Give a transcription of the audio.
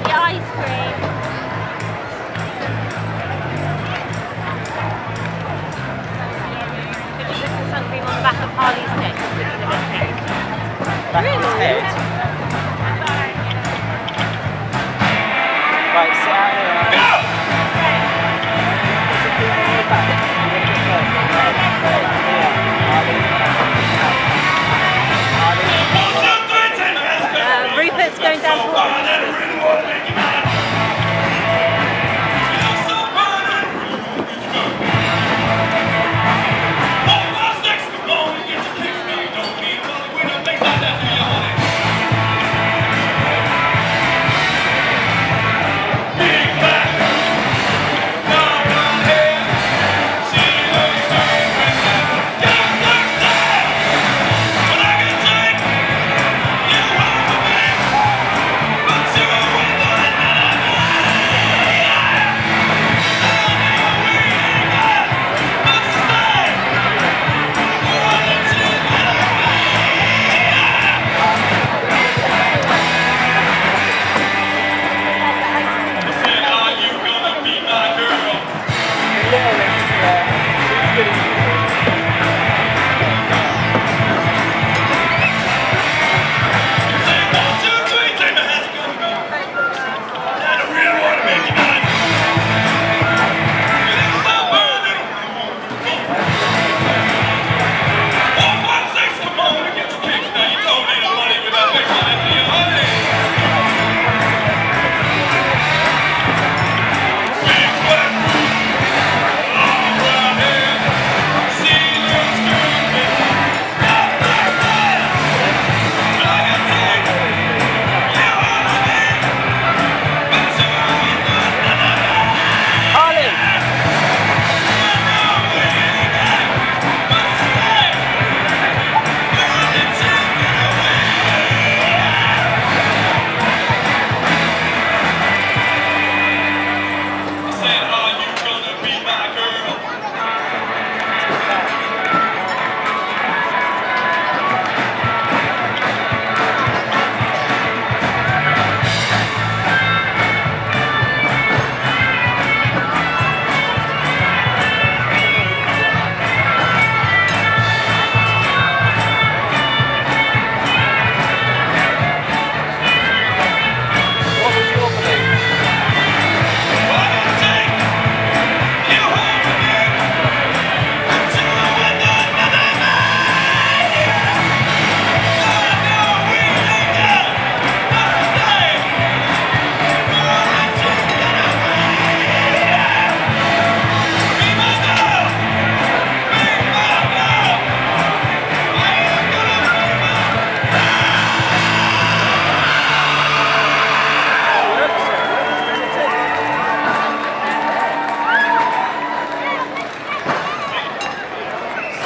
eat your ice cream. Could you put some sun on the back of Harley's neck? Back really? of his head. Right, so